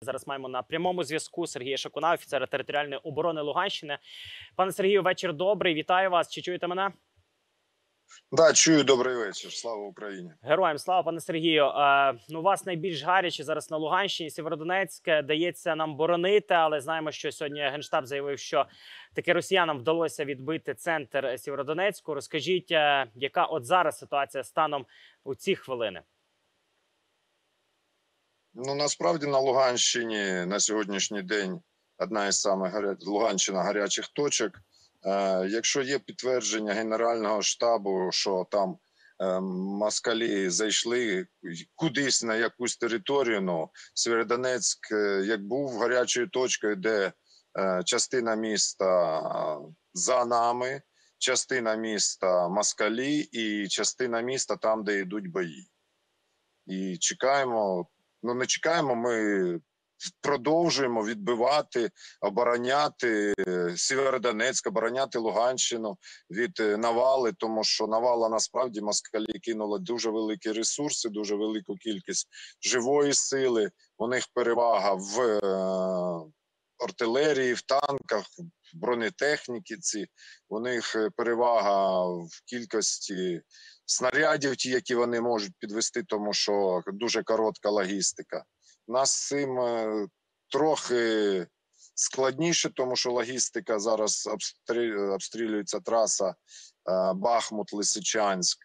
Зараз маємо на прямому зв'язку Сергія Шакуна, офіцера територіальної оборони Луганщини. Пане Сергію, вечір добрий. Вітаю вас. Чи чуєте мене? Да, чую, добрий вечір. Слава Україні. Героям слава, пане Сергію. Е, ну, вас найбільш гаряче зараз на Луганщині. Сєвєродонецьк дається нам боронити, але знаємо, що сьогодні генштаб заявив, що таки росіянам вдалося відбити центр Сєвєродонецьку. Розкажіть, е, яка от зараз ситуація станом у ці хвилини? Ну насправді на Луганщині на сьогоднішній день одна із самих. Луганщина гарячих точок. Е, якщо є підтвердження Генерального штабу, що там е, москалі зайшли кудись на якусь територію, ну Сєвєродонецьк е, як був гарячою точкою, де е, частина міста е, за нами, частина міста москалі і частина міста там, де йдуть бої. І чекаємо. Ну не чекаємо. Ми продовжуємо відбивати, обороняти е, Сєвєродонецьк, обороняти Луганщину від е, навали, тому що навала насправді москалі кинула дуже великі ресурси, дуже велику кількість живої сили. У них перевага в е, артилерії, в танках, в бронетехніці. У них е, перевага в кількості снарядів, ті, які вони можуть підвести, тому що дуже коротка логістика. У нас цим е, трохи складніше, тому що логістика зараз обстрілюється траса е, Бахмут-Лисичанськ.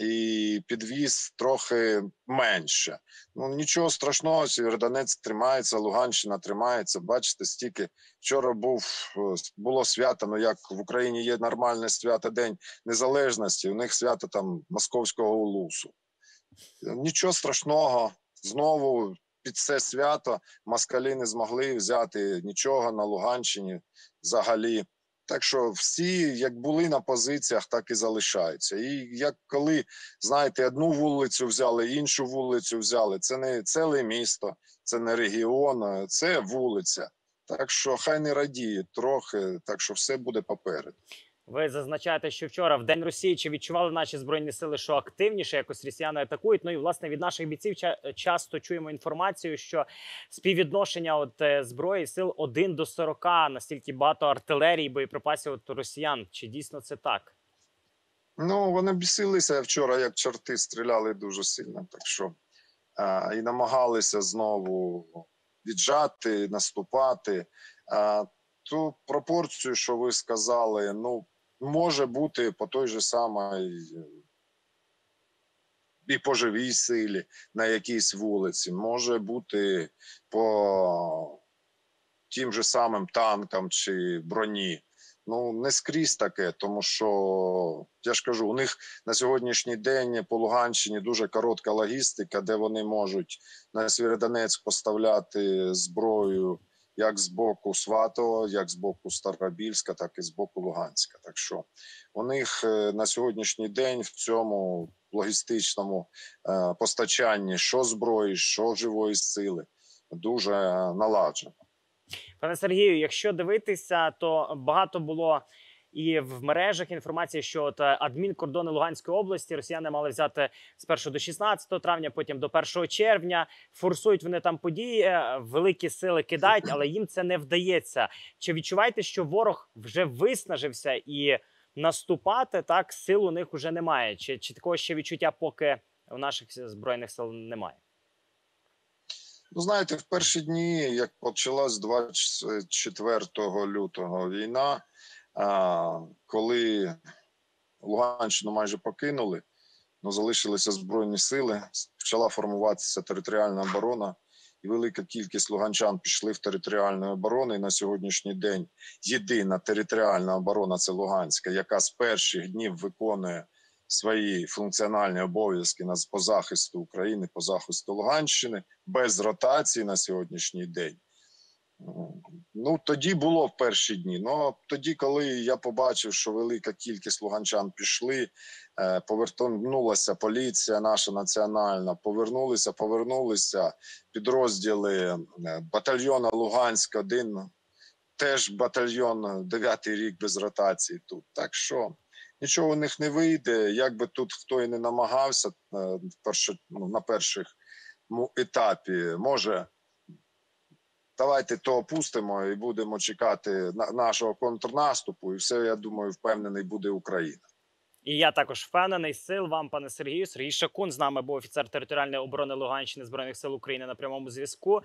І підвіз трохи менше. Ну нічого страшного, Сєвєродонецьк тримається, Луганщина тримається. Бачите, стільки вчора був е, було свято. Ну як в Україні є нормальне свято День Незалежності. У них свято там московського улусу. Нічого страшного. Знову під це свято москалі не змогли взяти нічого на Луганщині взагалі. Так що всі, як були на позиціях, так і залишаються. І як коли знаєте, одну вулицю взяли, іншу вулицю взяли. Це не ціле місто, це не регіон, це вулиця. Так що хай не радіють трохи, так що все буде попереду. Ви зазначаєте, що вчора в день Росії чи відчували наші збройні сили, що активніше якось росіяни атакують. Ну і власне від наших бійців ча- часто чуємо інформацію, що співвідношення от е, зброї сил 1 до 40, настільки багато артилерії, боєприпасів от росіян. Чи дійсно це так? Ну, вони бісилися вчора, як чорти стріляли дуже сильно. Так що а, і намагалися знову віджати, наступати. А, ту пропорцію, що ви сказали, ну може бути по той же самій і по живій силі на якійсь вулиці, може бути по тим же самим танкам чи броні. Ну не скрізь таке, тому що я ж кажу, у них на сьогоднішній день по Луганщині дуже коротка логістика, де вони можуть на Сєвєродонецьк поставляти зброю як з боку Сватого, як з боку Старобільська, так і з боку Луганська. Так що у них е, на сьогоднішній день в цьому логістичному е, постачанні що зброї, що живої сили дуже наладжено. Пане Сергію, якщо дивитися, то багато було і в мережах інформації, що от е, адмінкордони Луганської області росіяни мали взяти спершу до 16 травня, потім до 1 червня. Форсують вони там події, е, великі сили кидають, але їм це не вдається. Чи відчуваєте, що ворог вже виснажився і наступати так сил у них уже немає? Чи, чи такого ще відчуття поки у наших збройних сил немає? Ну, знаєте, в перші дні, як почалась 24 лютого війна, коли Луганщину майже покинули, ну залишилися збройні сили, почала формуватися територіальна оборона, і велика кількість луганчан пішли в територіальну оборону. І на сьогоднішній день єдина територіальна оборона це Луганська, яка з перших днів виконує свої функціональні обов'язки по захисту України, по захисту Луганщини без ротації на сьогоднішній день. Ну тоді було в перші дні. Ну тоді, коли я побачив, що велика кількість луганчан пішли, е, повернулася поліція, наша національна, повернулися, повернулися підрозділи е, батальйона Луганськ, один теж батальйон дев'ятий рік без ротації тут. Так що нічого у них не вийде. Як би тут хто і не намагався е, ну, на перших етапі, може давайте то опустимо і будемо чекати на- нашого контрнаступу. І все, я думаю, впевнений буде Україна. І я також впевнений. Сил вам, пане Сергію. Сергій Шакун з нами був офіцер територіальної оборони Луганщини збройних сил України на прямому зв'язку.